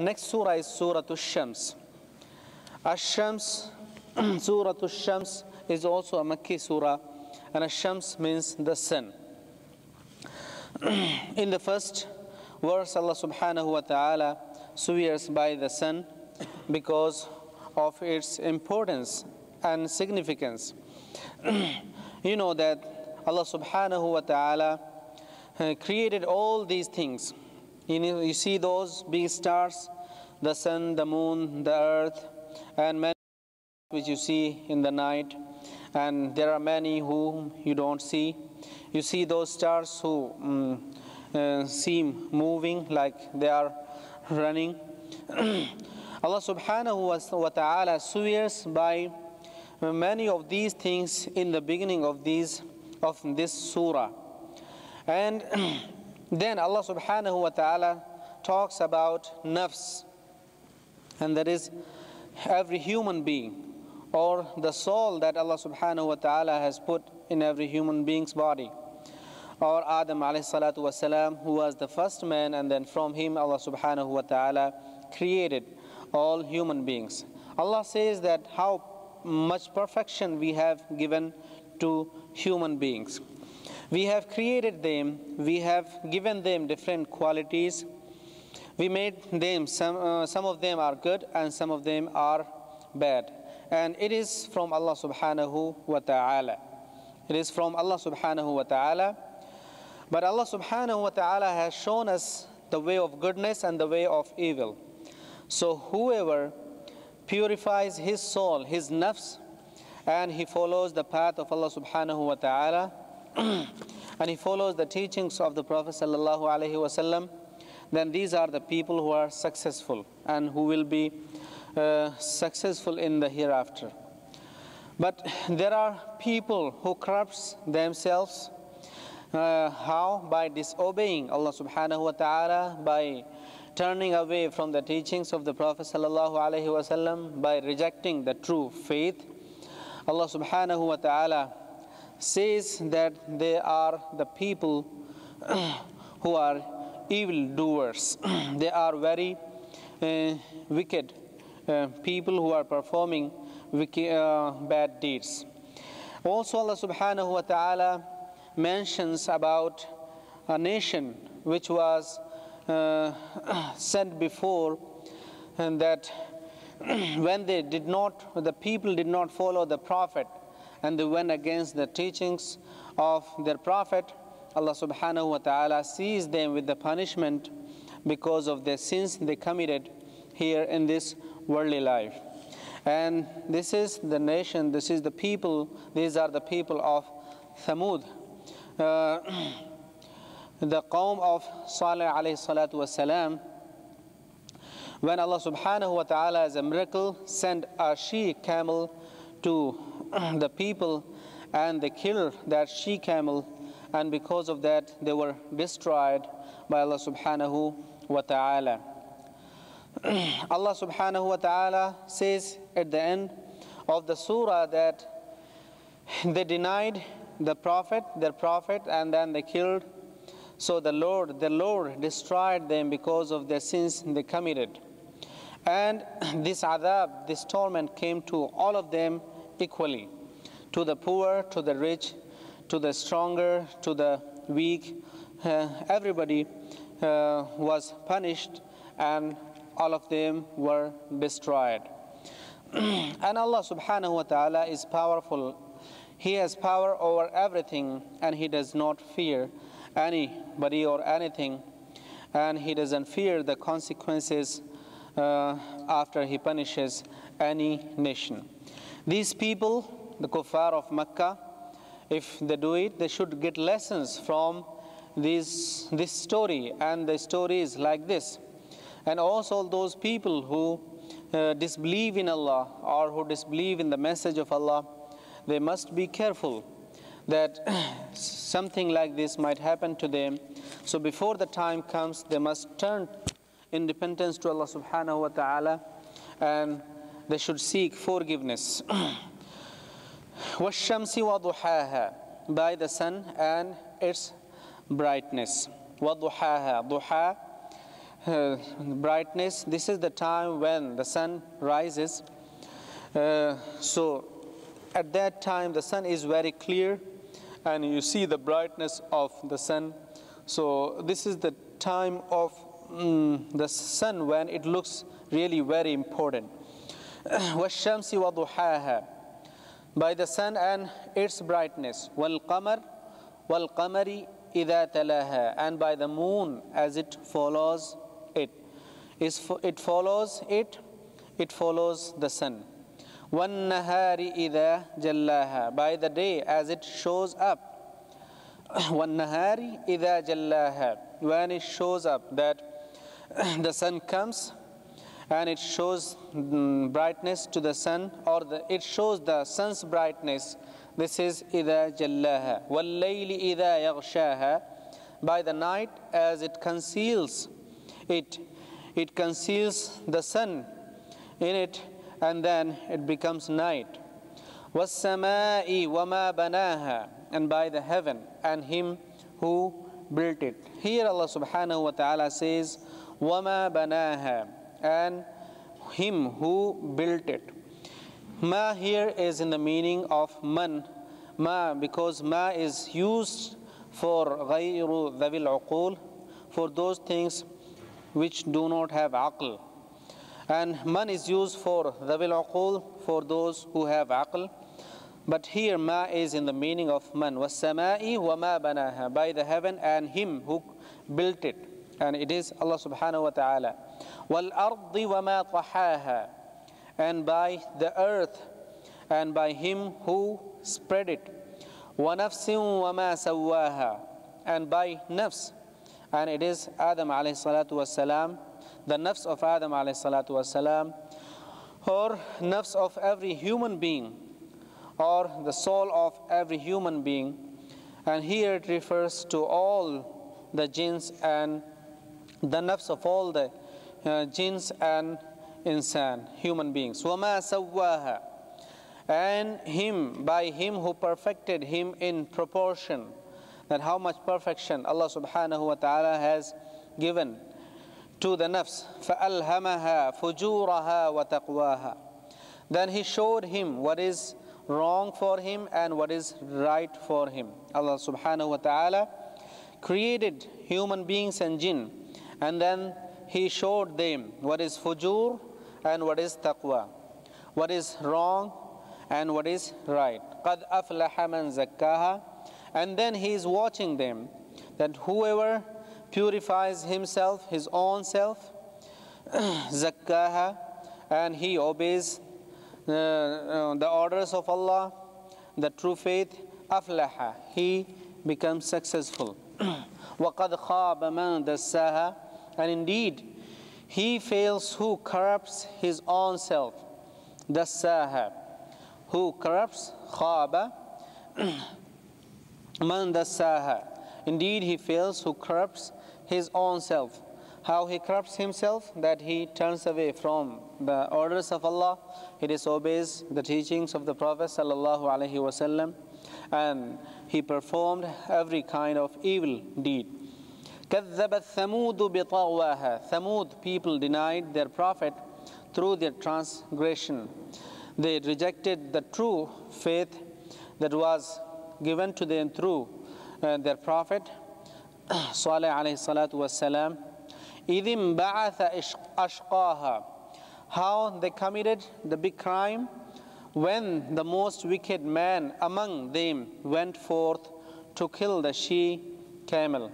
next surah is Surah Ash-Shams. Ash-Shams, Surah Ash-Shams is also a Makki surah, and Ash-Shams means the sun. In the first verse, Allah subhanahu wa ta'ala swears by the sun because of its importance and significance. you know that Allah subhanahu wa ta'ala uh, created all these things. You, know, you see those big stars, the sun, the moon, the earth, and many which you see in the night. And there are many whom you don't see. You see those stars who um, uh, seem moving like they are running. Allah subhanahu wa ta'ala swears by many of these things in the beginning of these of this surah. And then Allah subhanahu wa ta'ala talks about nafs, and that is every human being or the soul that Allah subhanahu wa ta'ala has put in every human being's body. Or Adam alayhi salatu wasalam, who was the first man, and then from him Allah subhanahu wa ta'ala created all human beings. Allah says that how much perfection we have given to human beings. We have created them, we have given them different qualities. We made them, some, uh, some of them are good and some of them are bad. And it is from Allah subhanahu wa ta'ala. It is from Allah subhanahu wa ta'ala. But Allah subhanahu wa ta'ala has shown us the way of goodness and the way of evil. So whoever purifies his soul, his nafs, and he follows the path of Allah subhanahu wa ta'ala, and he follows the teachings of the Prophet sallallahu alaihi wasallam, then these are the people who are successful and who will be uh, successful in the hereafter. But there are people who corrupt themselves. Uh, how? By disobeying Allah subhanahu wa ta'ala, by turning away from the teachings of the Prophet sallallahu alaihi wasallam, by rejecting the true faith. Allah subhanahu wa ta'ala says that they are the people who are evil doers. they are very uh, wicked uh, people who are performing wicked, uh, bad deeds. Also, Allah subhanahu wa ta'ala mentions about a nation which was uh, sent before, and that when they did not, the people did not follow the prophet, and they went against the teachings of their prophet, Allah subhanahu wa ta'ala sees them with the punishment because of the sins they committed here in this worldly life. And this is the nation, this is the people, these are the people of Thamud. Uh, the qawm of Salih alayhi salatu wasalam, when Allah subhanahu wa ta'ala as a miracle sent a she camel to the people and they killed that she camel and because of that they were destroyed by Allah subhanahu wa ta'ala. Allah subhanahu wa ta'ala says at the end of the surah that they denied the prophet, their prophet, and then they killed. So the Lord, the Lord destroyed them because of their sins they committed. And this adhab, this torment came to all of them equally to the poor, to the rich, to the stronger, to the weak. Uh, everybody uh, was punished and all of them were destroyed. and Allah subhanahu wa ta'ala is powerful. He has power over everything and He does not fear anybody or anything. And He doesn't fear the consequences uh, after He punishes any nation. These people, the kuffar of Mecca, if they do it, they should get lessons from this, this story. And the story is like this and also those people who uh, disbelieve in Allah or who disbelieve in the message of Allah, they must be careful that something like this might happen to them. So before the time comes, they must turn independence to Allah subhanahu wa ta'ala and they should seek forgiveness. وَالشَّمْسِ وَضُحَاهَا By the sun and its brightness. وَضُحَاهَا Duha uh, brightness. This is the time when the sun rises. Uh, so at that time, the sun is very clear and you see the brightness of the sun. So this is the time of mm, the sun when it looks really very important. والشمس وضحاها by the sun and its brightness والقمر والقمر إذا تلاها and by the moon as it follows it is it follows it it follows the sun والنهار إذا جلاها by the day as it shows up والنهار إذا جلاها when it shows up that the sun comes and it shows mm, brightness to the sun or the, it shows the sun's brightness this is إذا جلاها والليل إذا يغشاها by the night as it conceals it it conceals the sun in it and then it becomes night والسماء وما بناها and by the heaven and him who built it here Allah subhanahu wa ta'ala says وما بناها and him who built it. Ma here is in the meaning of man. Ma because ma is used for غير ذوي العقول for those things which do not have aql. And man is used for ذوي العقول for those who have aql. But here ma is in the meaning of man. وَالسَّمَاءِ وَمَا بَنَاهَا By the heaven and him who built it. And it is Allah subhanahu wa ta'ala. وَالْأَرْضِ وَمَا طَحَاهَا And by the earth and by him who spread it. وَنَفْسٍ وَمَا سَوَّاهَا And by nafs. And it is Adam alayhi salatu wasalam, the nafs of Adam alayhi salatu wasalam, or nafs of every human being, or the soul of every human being. And here it refers to all the jinns and the nafs of all the uh, jinns and insan, human beings. وَمَا سَوَّاهَا And him, by him who perfected him in proportion. That how much perfection Allah subhanahu wa ta'ala has given to the nafs. فَأَلْهَمَهَا فُجُورَهَا وَتَقْوَاهَا Then he showed him what is wrong for him and what is right for him. Allah subhanahu wa ta'ala created human beings and jinn and then he showed them what is fujur and what is taqwa, what is wrong and what is right. قَدْ أَفْلَحَ مَنْ زَكَّاهَا And then he is watching them, that whoever purifies himself, his own self, zakkaha, and he obeys uh, uh, the orders of Allah, the true faith, aflaha, he becomes successful. وَقَدْ خَابَ مَنْ دَسَّاهَا and indeed, he fails who corrupts his own self. Dassaha. Who corrupts khaba man dassaha. Indeed, he fails who corrupts his own self. How he corrupts himself? That he turns away from the orders of Allah, he disobeys the teachings of the Prophet sallallahu alaihi wasallam, and he performed every kind of evil deed. كذبت ثمود بطغواها Thamud people denied their prophet through their transgression. They rejected the true faith that was given to them through uh, their prophet Saleh alayhi salatu wasalam. إِذِمْ بَعَثَ أَشْقَاهَا How they committed the big crime when the most wicked man among them went forth to kill the she camel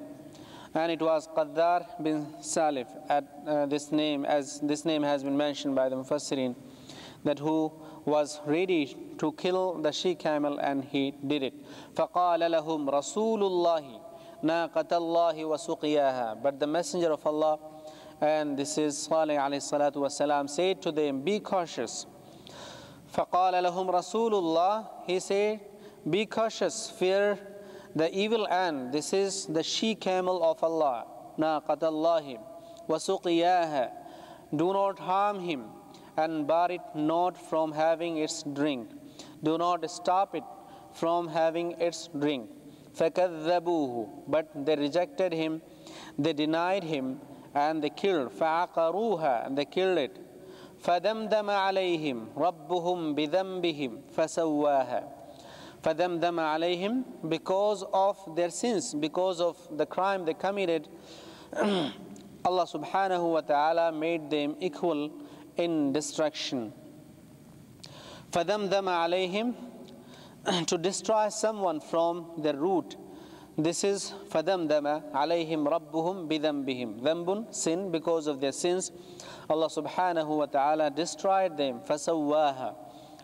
and it was Qaddar bin Salif at uh, this name, as this name has been mentioned by the Mufassirin, that who was ready to kill the she camel and he did it. فَقَالَ لَهُمْ رَسُولُ اللَّهِ نَاقَةَ اللَّهِ وَسُقِيَاهَا But the Messenger of Allah, and this is Salih alayhi salatu wasalam, said to them, be cautious. فَقَالَ لَهُمْ رَسُولُ اللَّهِ He said, be cautious, fear the evil end. This is the she camel of Allah, naqatallahi, wasuqiyaha. Do not harm him and bar it not from having its drink. Do not stop it from having its drink. فَكَذَّبُوهُ But they rejected him, they denied him, and they killed فعقروها and they killed it فدمدم عليهم ربهم بذنبهم فسواها فدمدم عليهم because of their sins because of the crime they committed Allah subhanahu wa ta'ala made them equal in destruction فدمدم عليهم to destroy someone from the root this is فَدَمْدَمَ عَلَيْهِمْ رَبُّهُمْ بِذَنْبِهِمْ ذنب, sin, because of their sins. Allah subhanahu wa ta'ala destroyed them, فَسَوَّاهَا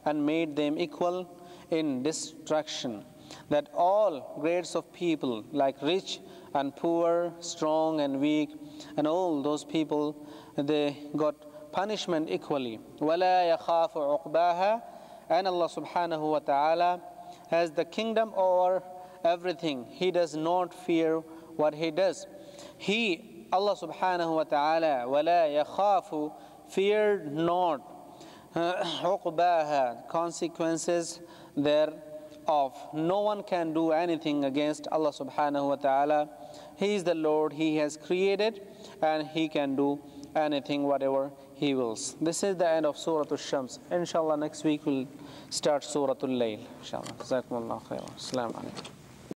and made them equal in destruction. That all grades of people, like rich and poor, strong and weak, and all those people, they got punishment equally. وَلَا يَخَافُ عُقْبَاهَا And Allah subhanahu wa ta'ala has the kingdom over everything. He does not fear what he does. He, Allah subhanahu wa ta'ala, وَلَا يَخَافُ Fear not عُقْبَاهَا Consequences thereof. No one can do anything against Allah subhanahu wa ta'ala. He is the Lord, He has created, and He can do anything, whatever He wills. This is the end of Surah Al-Shams. Inshallah, next week we'll start Surah Al-Layl. Inshallah. Jazakumullah khairan. Assalamu alaikum.